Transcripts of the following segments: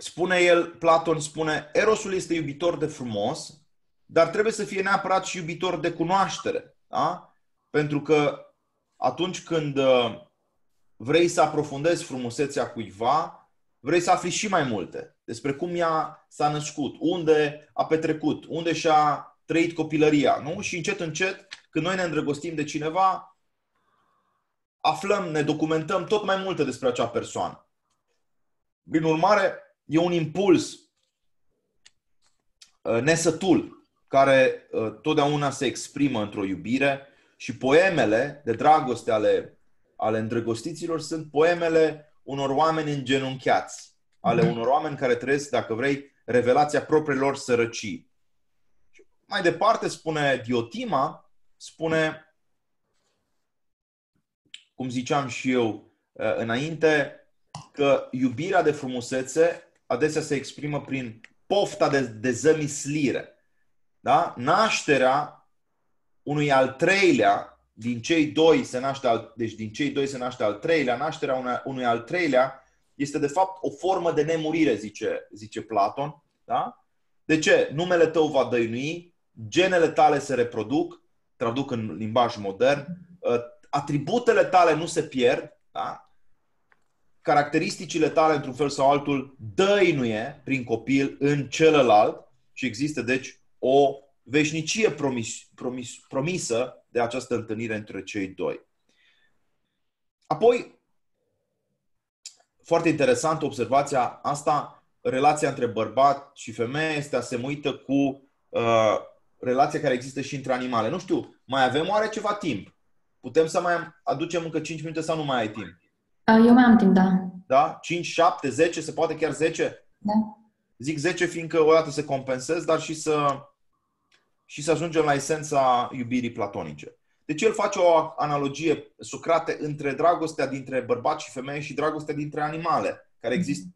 spune el, Platon spune, Erosul este iubitor de frumos, dar trebuie să fie neapărat și iubitor de cunoaștere. Da? Pentru că atunci când uh, vrei să aprofundezi frumusețea cuiva, vrei să afli și mai multe despre cum ea s-a născut, unde a petrecut, unde și-a trăit copilăria. Nu? Și încet, încet, când noi ne îndrăgostim de cineva, aflăm, ne documentăm tot mai multe despre acea persoană. Prin urmare, e un impuls uh, nesătul care uh, totdeauna se exprimă într-o iubire și poemele de dragoste ale, ale îndrăgostiților sunt poemele unor oameni îngenunchiați, ale mhm. unor oameni care trăiesc, dacă vrei, revelația propriilor sărăcii. Mai departe spune Diotima, spune, cum ziceam și eu uh, înainte, că iubirea de frumusețe adesea se exprimă prin pofta de, de zămislire. Da? Nașterea unui al treilea, din cei doi se naște al, deci din cei doi se naște al treilea, nașterea unui, unui al treilea este de fapt o formă de nemurire, zice, zice Platon. Da? De ce? Numele tău va dăinui, genele tale se reproduc, traduc în limbaj modern, ă, atributele tale nu se pierd, da? Caracteristicile tale, într-un fel sau altul, dăinuie prin copil în celălalt și există, deci, o veșnicie promis, promis, promisă de această întâlnire între cei doi. Apoi, foarte interesant observația asta, relația între bărbat și femeie este asemuită cu uh, relația care există și între animale. Nu știu, mai avem oare ceva timp? Putem să mai aducem încă 5 minute sau nu mai ai timp? Eu mai am timp, da. Da? 5, 7, 10, se poate chiar 10? Da. Zic 10 fiindcă odată se compensez, dar și să, și să ajungem la esența iubirii platonice. Deci el face o analogie, Socrate, între dragostea dintre bărbați și femei și dragostea dintre animale, care există.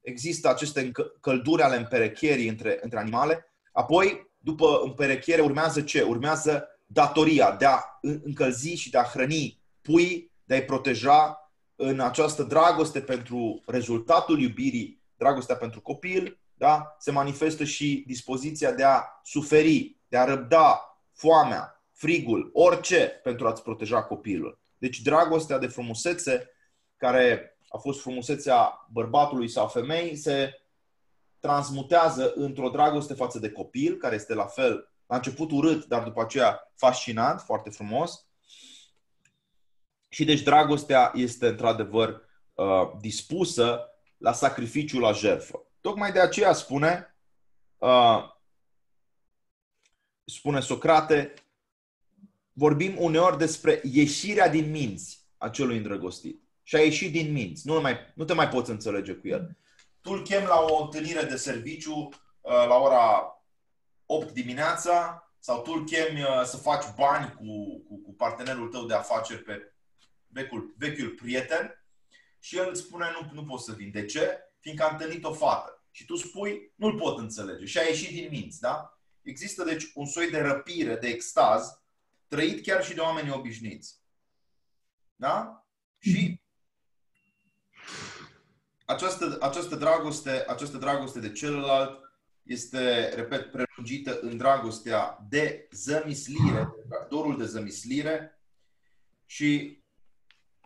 Există aceste călduri ale împerecherii între, între animale. Apoi, după împerechiere, urmează ce? Urmează datoria de a încălzi și de a hrăni pui, de a-i proteja în această dragoste pentru rezultatul iubirii, dragostea pentru copil, da? se manifestă și dispoziția de a suferi, de a răbda foamea, frigul, orice pentru a-ți proteja copilul. Deci dragostea de frumusețe, care a fost frumusețea bărbatului sau femeii, se transmutează într-o dragoste față de copil, care este la fel la început urât, dar după aceea fascinant, foarte frumos. Și deci dragostea este într-adevăr uh, dispusă la sacrificiu, la jertfă. Tocmai de aceea spune, uh, spune Socrate, vorbim uneori despre ieșirea din minți a celui îndrăgostit. Și a ieșit din minți. Nu, mai, nu te mai poți înțelege cu el. Tu îl chem la o întâlnire de serviciu uh, la ora 8 dimineața sau tu îl chemi uh, să faci bani cu, cu, cu partenerul tău de afaceri pe vechiul, vechiul prieten și el îți spune nu, nu pot să vin. De ce? Fiindcă am întâlnit o fată. Și tu spui, nu-l pot înțelege. Și a ieșit din minți, da? Există deci un soi de răpire, de extaz, trăit chiar și de oameni obișnuiți. Da? Și această, această, dragoste, această dragoste de celălalt este, repet, prelungită în dragostea de zămislire, dorul de zămislire și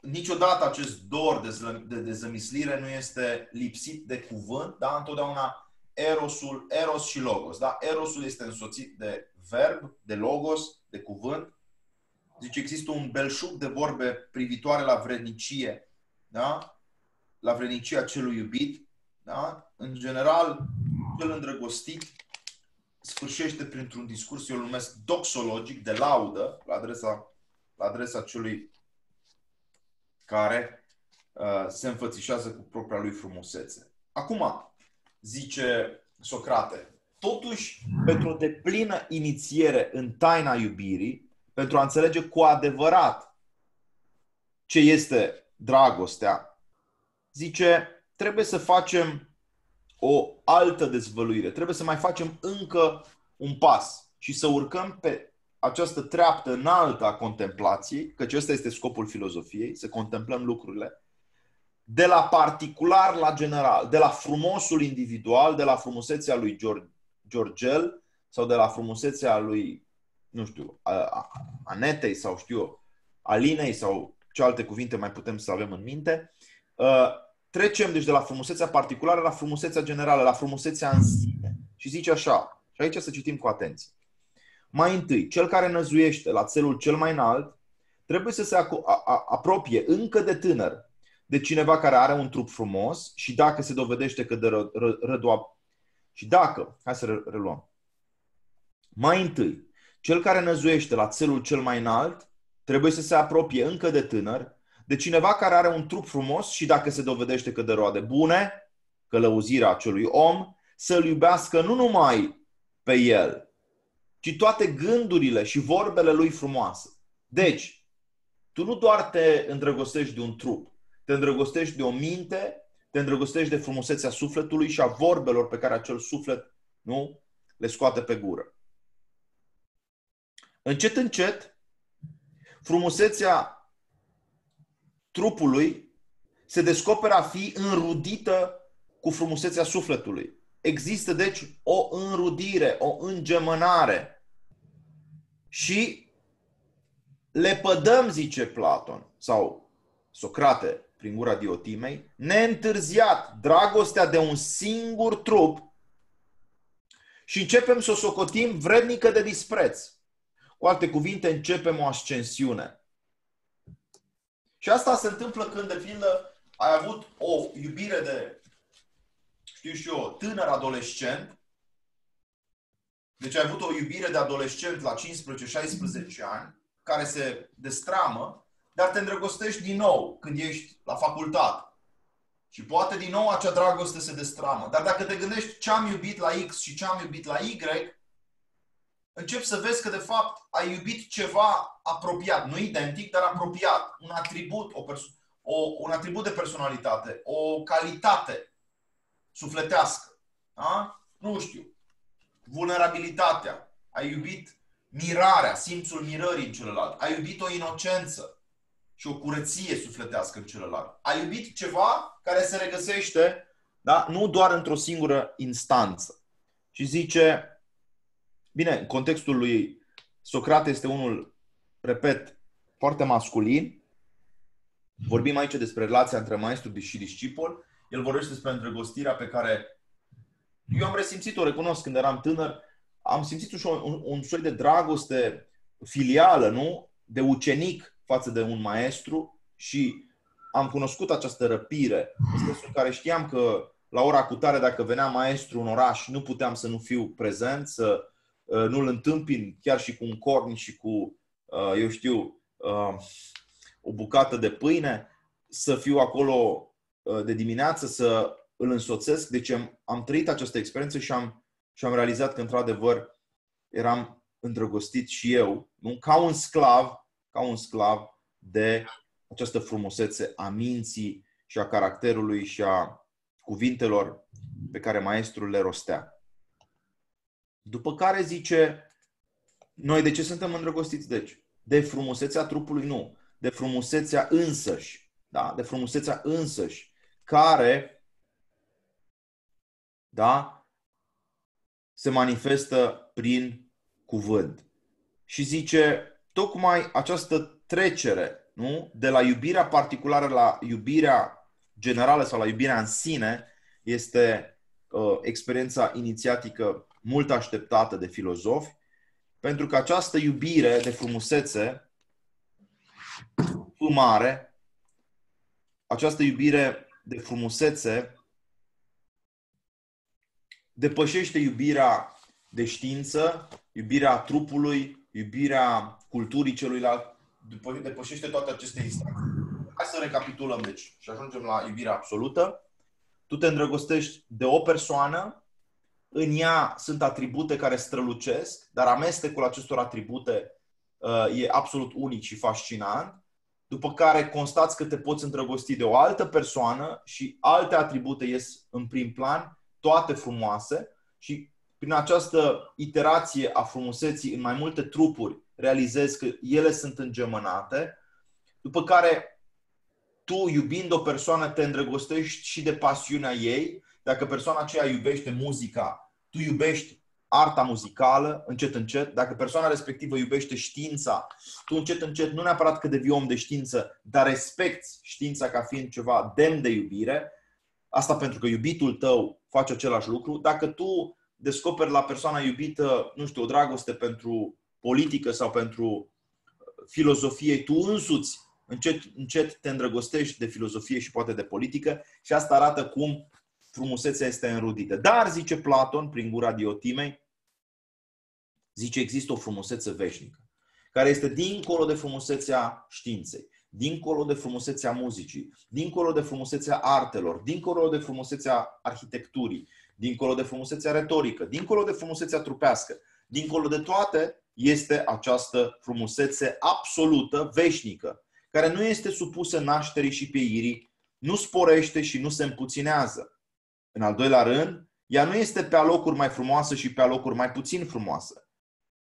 niciodată acest dor de, ză, de, de zămislire nu este lipsit de cuvânt, da? Întotdeauna erosul, eros și logos, da? Erosul este însoțit de verb, de logos, de cuvânt. Zice, există un belșug de vorbe privitoare la vrednicie, da? La vrednicia celui iubit, da? În general, cel îndrăgostit sfârșește printr-un discurs, eu îl numesc doxologic, de laudă la adresa, la adresa celui care uh, se înfățișează cu propria lui frumusețe. Acum, zice Socrate, totuși, pentru o deplină inițiere în taina iubirii, pentru a înțelege cu adevărat ce este dragostea, zice, trebuie să facem o altă dezvăluire. Trebuie să mai facem încă un pas și să urcăm pe această treaptă înaltă a contemplației, căci ăsta este scopul filozofiei, să contemplăm lucrurile, de la particular la general, de la frumosul individual, de la frumusețea lui Georgel sau de la frumusețea lui, nu știu, Anetei sau știu Alinei sau ce alte cuvinte mai putem să avem în minte, uh, trecem deci de la frumusețea particulară la frumusețea generală, la frumusețea în sine. Și zice așa, și aici să citim cu atenție. Mai întâi, cel care năzuiește la țelul cel mai înalt trebuie să se apropie încă de tânăr de cineva care are un trup frumos și dacă se dovedește că de rădoa... Și dacă, hai să reluăm. Mai întâi, cel care năzuiește la țelul cel mai înalt trebuie să se apropie încă de tânăr de cineva care are un trup frumos și dacă se dovedește că de roade bune, călăuzirea acelui om, să-l iubească nu numai pe el, ci toate gândurile și vorbele lui frumoase. Deci, tu nu doar te îndrăgostești de un trup, te îndrăgostești de o minte, te îndrăgostești de frumusețea sufletului și a vorbelor pe care acel suflet nu le scoate pe gură. Încet, încet, frumusețea trupului se descoperă a fi înrudită cu frumusețea sufletului. Există, deci, o înrudire, o îngemănare. Și le pădăm, zice Platon, sau Socrate, prin gura Diotimei, neîntârziat dragostea de un singur trup și începem să o socotim vrednică de dispreț. Cu alte cuvinte, începem o ascensiune. Și asta se întâmplă când, de pildă, ai avut o iubire de, știu și eu, tânăr adolescent, deci ai avut o iubire de adolescent la 15-16 ani, care se destramă dar te îndrăgostești din nou când ești la facultate. Și poate din nou acea dragoste se destramă. Dar dacă te gândești ce am iubit la X și ce am iubit la Y, începi să vezi că de fapt ai iubit ceva apropiat, nu identic, dar apropiat, un atribut, o perso- o, un atribut de personalitate, o calitate sufletească. Da? Nu știu. Vulnerabilitatea. Ai iubit mirarea, simțul mirării în celălalt. Ai iubit o inocență și o curăție sufletească în celălalt. A iubit ceva care se regăsește da? nu doar într-o singură instanță. Și zice, bine, în contextul lui Socrate este unul, repet, foarte masculin. Vorbim aici despre relația între maestru și discipol. El vorbește despre îndrăgostirea pe care eu am resimțit-o, recunosc, când eram tânăr. Am simțit un, un, un soi de dragoste filială, nu? De ucenic față de un maestru și am cunoscut această răpire, în sensul în care știam că la ora cu tare, dacă venea maestru în oraș, nu puteam să nu fiu prezent, să uh, nu-l întâmpin chiar și cu un corn și cu, uh, eu știu, uh, o bucată de pâine, să fiu acolo de dimineață, să îl însoțesc. Deci am, am trăit această experiență și am, și am realizat că, într-adevăr, eram îndrăgostit și eu, nu? ca un sclav ca un sclav de această frumusețe a minții și a caracterului și a cuvintelor pe care maestrul le rostea. După care zice, noi de ce suntem îndrăgostiți? Deci, de frumusețea trupului? Nu. De frumusețea însăși. Da? De frumusețea însăși, care da? se manifestă prin cuvânt. Și zice, tocmai această trecere nu? de la iubirea particulară la iubirea generală sau la iubirea în sine este uh, experiența inițiatică mult așteptată de filozofi, pentru că această iubire de frumusețe mare, această iubire de frumusețe depășește iubirea de știință, iubirea trupului, iubirea culturii celuilalt, depășește toate aceste instanțe. Hai să recapitulăm, deci, și ajungem la iubirea absolută. Tu te îndrăgostești de o persoană, în ea sunt atribute care strălucesc, dar amestecul acestor atribute uh, e absolut unic și fascinant, după care constați că te poți îndrăgosti de o altă persoană și alte atribute ies în prim plan, toate frumoase și prin această iterație a frumuseții în mai multe trupuri, realizezi că ele sunt îngemănate, după care tu, iubind o persoană, te îndrăgostești și de pasiunea ei, dacă persoana aceea iubește muzica, tu iubești arta muzicală, încet, încet. Dacă persoana respectivă iubește știința, tu încet, încet, nu neapărat că devii om de știință, dar respecti știința ca fiind ceva demn de iubire. Asta pentru că iubitul tău face același lucru. Dacă tu descoperi la persoana iubită, nu știu, o dragoste pentru politică sau pentru filozofie, tu însuți încet, încet te îndrăgostești de filozofie și poate de politică și asta arată cum frumusețea este înrudită. Dar, zice Platon, prin gura Diotimei, zice există o frumusețe veșnică, care este dincolo de frumusețea științei, dincolo de frumusețea muzicii, dincolo de frumusețea artelor, dincolo de frumusețea arhitecturii, dincolo de frumusețea retorică, dincolo de frumusețea trupească, dincolo de toate, este această frumusețe absolută, veșnică, care nu este supusă nașterii și pieirii, nu sporește și nu se împuținează. În al doilea rând, ea nu este pe alocuri mai frumoasă și pe alocuri mai puțin frumoasă.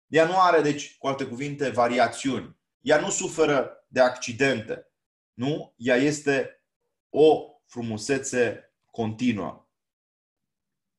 Ea nu are, deci, cu alte cuvinte, variațiuni. Ea nu suferă de accidente. Nu? Ea este o frumusețe continuă.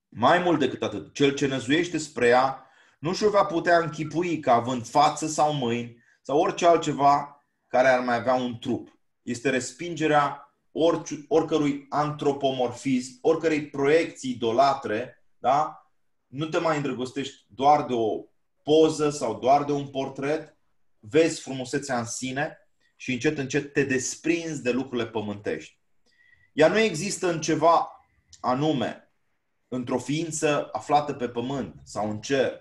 Mai mult decât atât, cel ce năzuiește spre ea nu și-o va putea închipui ca având față sau mâini sau orice altceva care ar mai avea un trup. Este respingerea orice, oricărui antropomorfism, oricărei proiecții idolatre, da? nu te mai îndrăgostești doar de o poză sau doar de un portret, vezi frumusețea în sine și încet, încet te desprinzi de lucrurile pământești. Ea nu există în ceva anume, într-o ființă aflată pe pământ sau în cer.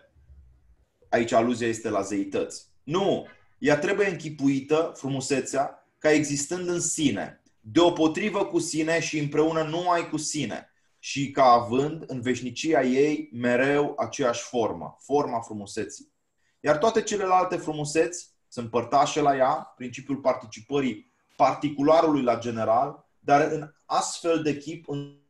Aici aluzia este la zeități. Nu! Ea trebuie închipuită, frumusețea, ca existând în sine, deopotrivă cu sine și împreună numai cu sine și ca având în veșnicia ei mereu aceeași formă, forma frumuseții. Iar toate celelalte frumuseți sunt părtașe la ea, principiul participării particularului la general, dar în astfel de chip în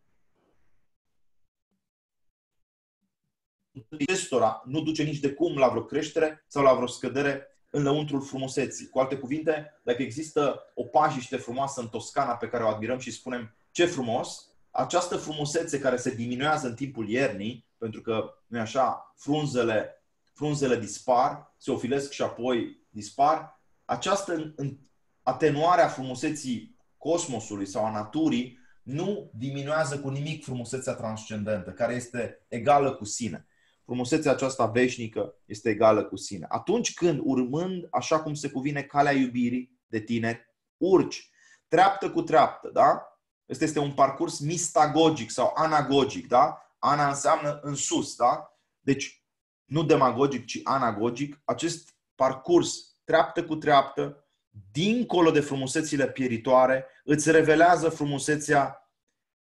acestora nu duce nici de cum la vreo creștere sau la vreo scădere în lăuntrul frumuseții. Cu alte cuvinte, dacă există o pajiște frumoasă în Toscana pe care o admirăm și spunem ce frumos, această frumusețe care se diminuează în timpul iernii, pentru că, nu așa, frunzele, frunzele dispar, se ofilesc și apoi dispar, această atenuare a frumuseții cosmosului sau a naturii nu diminuează cu nimic frumusețea transcendentă, care este egală cu sine frumusețea aceasta veșnică este egală cu sine. Atunci când, urmând așa cum se cuvine calea iubirii de tine, urci treaptă cu treaptă, da? Este este un parcurs mistagogic sau anagogic, da? Ana înseamnă în sus, da? Deci, nu demagogic, ci anagogic. Acest parcurs, treaptă cu treaptă, dincolo de frumusețile pieritoare, îți revelează frumusețea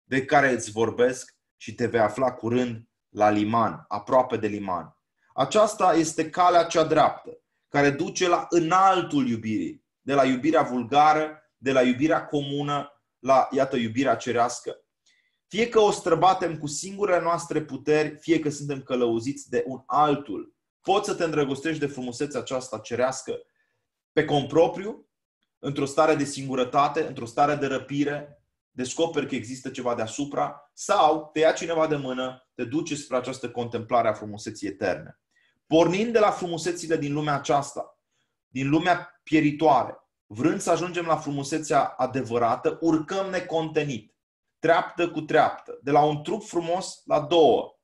de care îți vorbesc și te vei afla curând la liman, aproape de liman. Aceasta este calea cea dreaptă, care duce la înaltul iubirii, de la iubirea vulgară, de la iubirea comună, la, iată, iubirea cerească. Fie că o străbatem cu singurele noastre puteri, fie că suntem călăuziți de un altul, poți să te îndrăgostești de frumusețea aceasta cerească pe compropriu, într-o stare de singurătate, într-o stare de răpire, descoperi că există ceva deasupra sau te ia cineva de mână, te duce spre această contemplare a frumuseții eterne. Pornind de la frumusețile din lumea aceasta, din lumea pieritoare, vrând să ajungem la frumusețea adevărată, urcăm necontenit, treaptă cu treaptă, de la un trup frumos la două,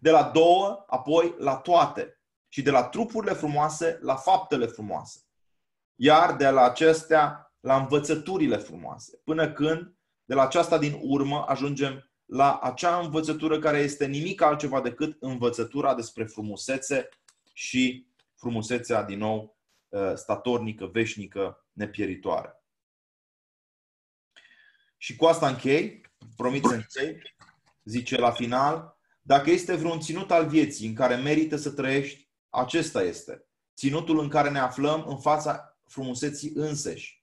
de la două apoi la toate și de la trupurile frumoase la faptele frumoase. Iar de la acestea la învățăturile frumoase, până când de la aceasta din urmă ajungem la acea învățătură care este nimic altceva decât învățătura despre frumusețe și frumusețea, din nou, uh, statornică, veșnică, nepieritoare. Și cu asta închei, promit să închei, zice la final, dacă este vreun ținut al vieții în care merită să trăiești, acesta este. Ținutul în care ne aflăm în fața frumuseții înseși.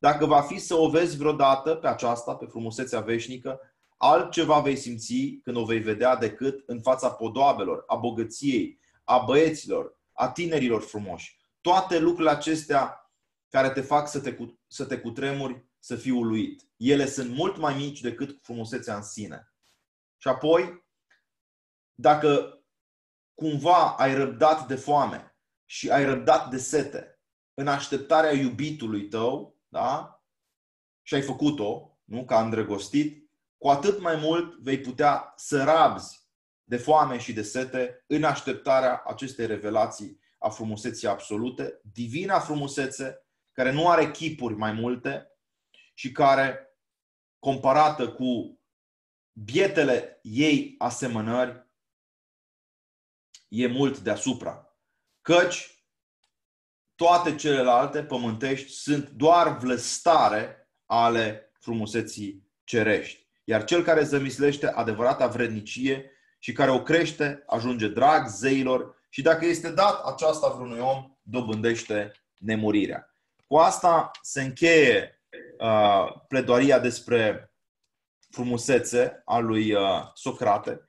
Dacă va fi să o vezi vreodată pe aceasta, pe frumusețea veșnică, altceva vei simți când o vei vedea decât în fața podoabelor, a bogăției, a băieților, a tinerilor frumoși. Toate lucrurile acestea care te fac să te, să te cutremuri să fii uluit. Ele sunt mult mai mici decât frumusețea în sine. Și apoi, dacă cumva ai răbdat de foame și ai răbdat de sete în așteptarea iubitului tău, da? Și ai făcut-o, nu? Ca îndrăgostit, cu atât mai mult vei putea să rabzi de foame și de sete în așteptarea acestei revelații a frumuseții absolute, divina frumusețe, care nu are chipuri mai multe și care, comparată cu bietele ei asemănări, e mult deasupra. Căci toate celelalte pământești sunt doar vlăstare ale frumuseții cerești. Iar cel care zămislește adevărata vrednicie și care o crește, ajunge drag zeilor și dacă este dat aceasta vreunui om, dobândește nemurirea. Cu asta se încheie uh, pledoaria despre frumusețe a lui uh, Socrate